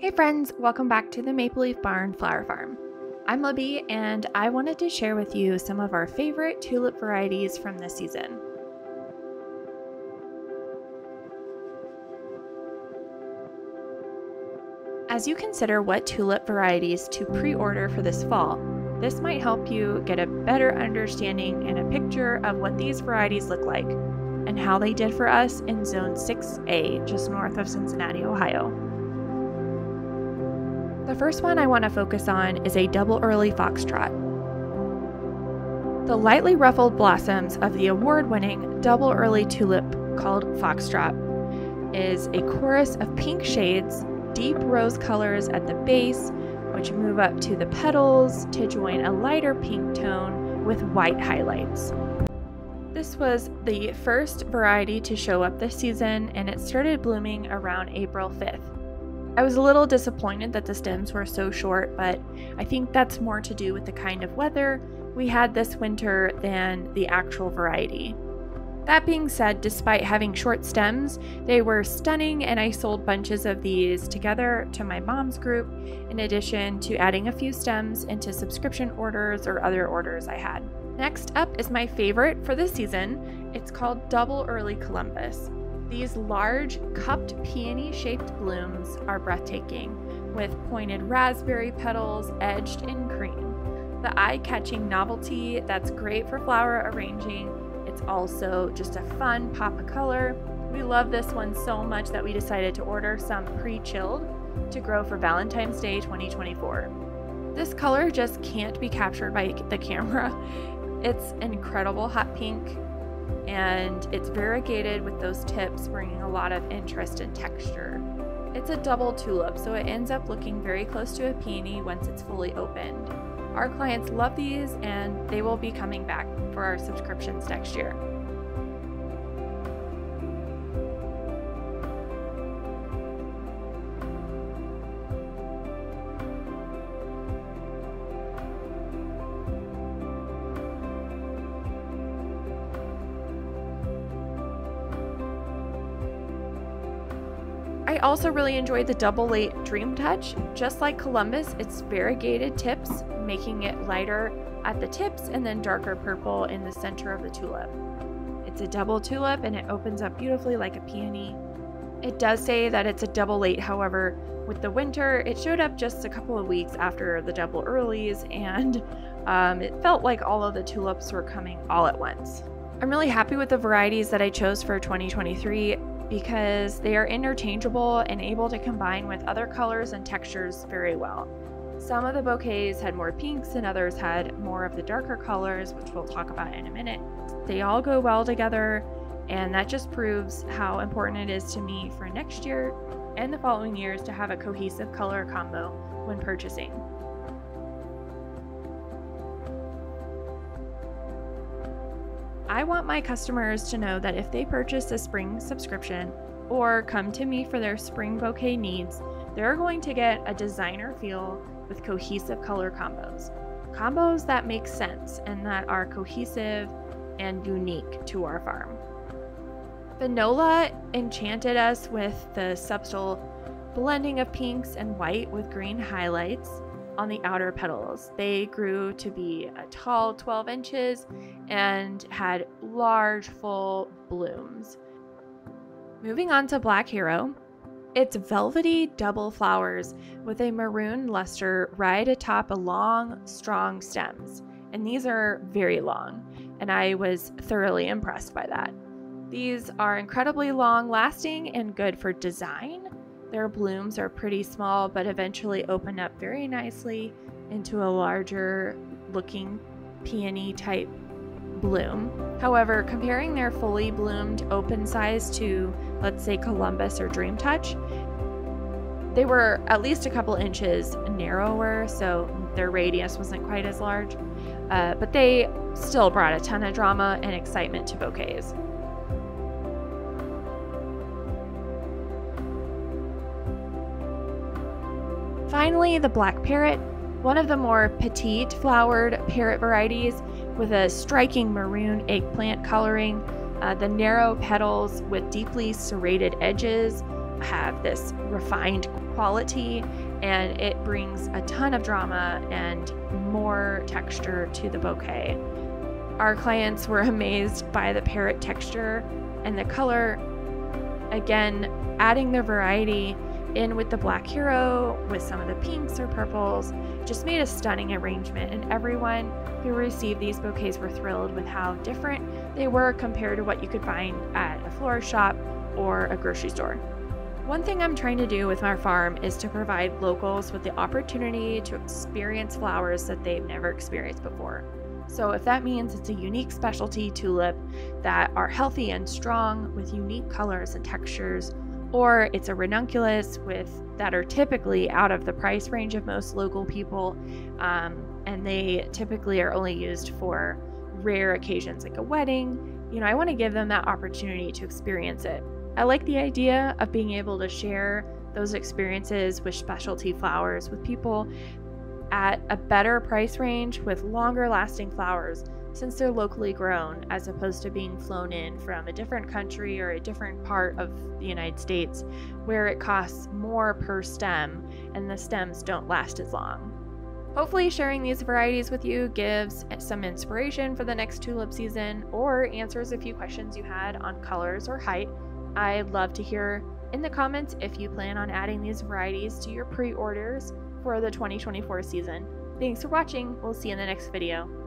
Hey friends, welcome back to the Maple Leaf Barn Flower Farm. I'm Libby and I wanted to share with you some of our favorite tulip varieties from this season. As you consider what tulip varieties to pre-order for this fall, this might help you get a better understanding and a picture of what these varieties look like and how they did for us in Zone 6A, just north of Cincinnati, Ohio. The first one I want to focus on is a double early foxtrot. The lightly ruffled blossoms of the award winning double early tulip called foxtrot is a chorus of pink shades, deep rose colors at the base, which move up to the petals to join a lighter pink tone with white highlights. This was the first variety to show up this season and it started blooming around April 5th. I was a little disappointed that the stems were so short, but I think that's more to do with the kind of weather we had this winter than the actual variety. That being said, despite having short stems, they were stunning and I sold bunches of these together to my mom's group, in addition to adding a few stems into subscription orders or other orders I had. Next up is my favorite for this season. It's called Double Early Columbus. These large, cupped peony shaped blooms are breathtaking, with pointed raspberry petals edged in cream. The eye catching novelty that's great for flower arranging. It's also just a fun pop of color. We love this one so much that we decided to order some pre chilled to grow for Valentine's Day 2024. This color just can't be captured by the camera. It's incredible hot pink and it's variegated with those tips, bringing a lot of interest and texture. It's a double tulip, so it ends up looking very close to a peony once it's fully opened. Our clients love these and they will be coming back for our subscriptions next year. I also really enjoyed the double late Dream Touch. Just like Columbus, it's variegated tips, making it lighter at the tips and then darker purple in the center of the tulip. It's a double tulip and it opens up beautifully like a peony. It does say that it's a double late, however, with the winter, it showed up just a couple of weeks after the double earlies, and um, it felt like all of the tulips were coming all at once. I'm really happy with the varieties that I chose for 2023 because they are interchangeable and able to combine with other colors and textures very well. Some of the bouquets had more pinks and others had more of the darker colors, which we'll talk about in a minute. They all go well together, and that just proves how important it is to me for next year and the following years to have a cohesive color combo when purchasing. I want my customers to know that if they purchase a spring subscription or come to me for their spring bouquet needs, they're going to get a designer feel with cohesive color combos. Combos that make sense and that are cohesive and unique to our farm. Finola enchanted us with the subtle blending of pinks and white with green highlights on the outer petals. They grew to be a tall 12 inches and had large, full blooms. Moving on to Black Hero, it's velvety double flowers with a maroon luster right atop a long, strong stems. And these are very long, and I was thoroughly impressed by that. These are incredibly long lasting and good for design their blooms are pretty small, but eventually open up very nicely into a larger looking peony type bloom. However, comparing their fully bloomed open size to, let's say, Columbus or Dream Touch, they were at least a couple inches narrower, so their radius wasn't quite as large. Uh, but they still brought a ton of drama and excitement to bouquets. Finally, the black parrot, one of the more petite flowered parrot varieties with a striking maroon eggplant coloring. Uh, the narrow petals with deeply serrated edges have this refined quality and it brings a ton of drama and more texture to the bouquet. Our clients were amazed by the parrot texture and the color. Again, adding the variety in with the black hero, with some of the pinks or purples, just made a stunning arrangement. And everyone who received these bouquets were thrilled with how different they were compared to what you could find at a florist shop or a grocery store. One thing I'm trying to do with our farm is to provide locals with the opportunity to experience flowers that they've never experienced before. So, if that means it's a unique specialty tulip that are healthy and strong with unique colors and textures, or it's a ranunculus with that are typically out of the price range of most local people, um, and they typically are only used for rare occasions like a wedding. You know, I want to give them that opportunity to experience it. I like the idea of being able to share those experiences with specialty flowers with people at a better price range with longer lasting flowers since they're locally grown as opposed to being flown in from a different country or a different part of the United States where it costs more per stem and the stems don't last as long. Hopefully, sharing these varieties with you gives some inspiration for the next tulip season or answers a few questions you had on colors or height. I'd love to hear in the comments if you plan on adding these varieties to your pre orders for the 2024 season. Thanks for watching. We'll see you in the next video.